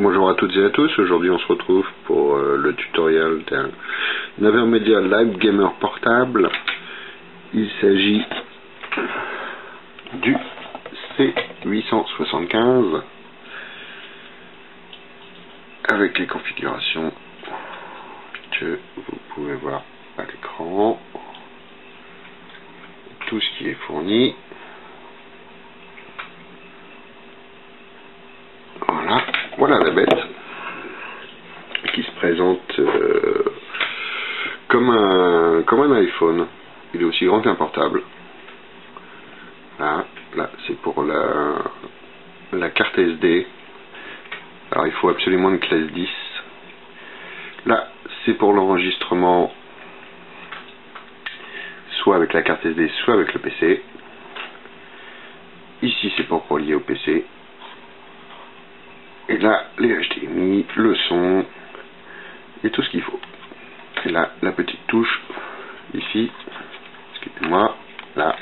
Bonjour à toutes et à tous, aujourd'hui on se retrouve pour euh, le tutoriel d'un Avermedia Live Gamer portable. Il s'agit du C875 avec les configurations que vous pouvez voir à l'écran. Tout ce qui est fourni. Voilà la bête qui se présente euh, comme, un, comme un iPhone. Il est aussi grand qu'un portable. Là, là c'est pour la, la carte SD. Alors il faut absolument une classe 10. Là, c'est pour l'enregistrement soit avec la carte SD, soit avec le PC. Ici, c'est pour relier au PC. Et là, les HDMI, le son, et tout ce qu'il faut. Et là, la petite touche, ici, excusez-moi, là,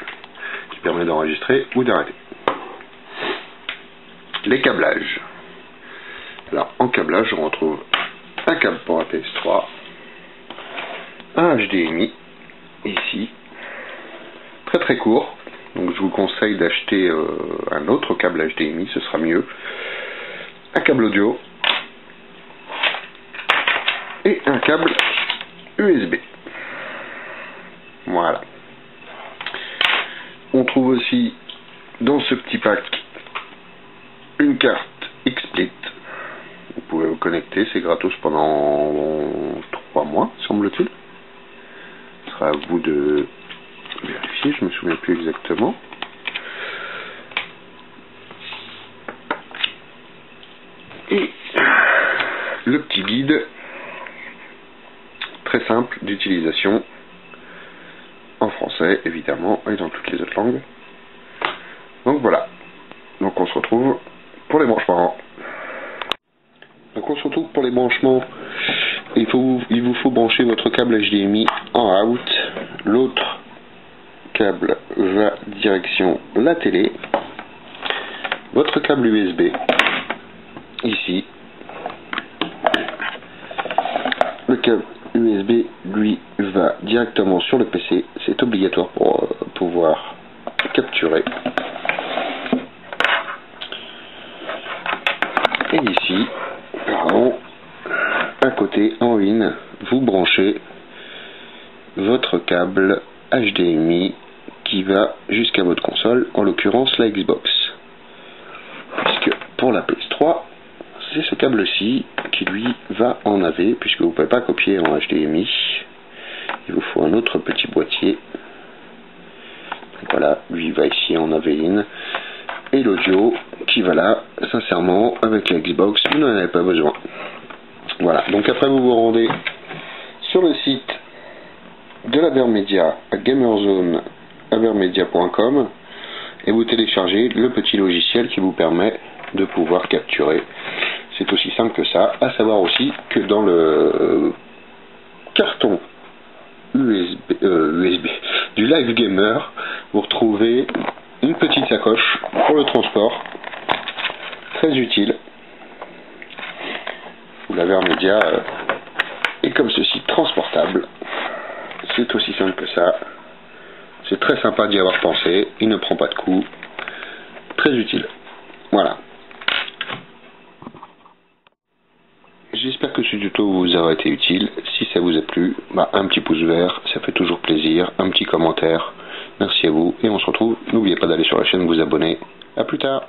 qui permet d'enregistrer ou d'arrêter. Les câblages. Alors, en câblage, on retrouve un câble pour un PS3, un HDMI, ici, très très court. Donc, je vous conseille d'acheter euh, un autre câble HDMI, ce sera mieux un câble audio et un câble USB. Voilà. On trouve aussi dans ce petit pack une carte XSplit. Vous pouvez vous connecter, c'est gratos pendant 3 mois, semble-t-il. Ce sera à vous de vérifier, je me souviens plus exactement. et le petit guide très simple d'utilisation en français évidemment et dans toutes les autres langues. Donc voilà. Donc on se retrouve pour les branchements. Donc on se retrouve pour les branchements. Il, faut, il vous faut brancher votre câble HDMI en out. L'autre câble va direction la télé. Votre câble USB ici. Le USB, lui, va directement sur le PC. C'est obligatoire pour euh, pouvoir capturer. Et ici, à côté, en ligne, vous branchez votre câble HDMI qui va jusqu'à votre console, en l'occurrence la Xbox. Puisque pour la PS3, c'est câble-ci qui lui va en AV, puisque vous ne pouvez pas copier en HDMI. Il vous faut un autre petit boîtier. Voilà, lui va ici en AV in. Et l'audio qui va là, sincèrement, avec la Xbox, vous n'en avez pas besoin. Voilà, donc après vous vous rendez sur le site de l'Avermedia à gamerzone et vous téléchargez le petit logiciel qui vous permet de pouvoir capturer que ça. À savoir aussi que dans le euh, carton USB, euh, du Live Gamer, vous retrouvez une petite sacoche pour le transport, très utile. Vous l'avez en média euh, et comme ceci transportable. C'est aussi simple que ça. C'est très sympa d'y avoir pensé. Il ne prend pas de coup. Très utile. Voilà. J'espère que ce tuto vous aura été utile. Si ça vous a plu, bah, un petit pouce vert, ça fait toujours plaisir. Un petit commentaire. Merci à vous et on se retrouve. N'oubliez pas d'aller sur la chaîne vous abonner. A plus tard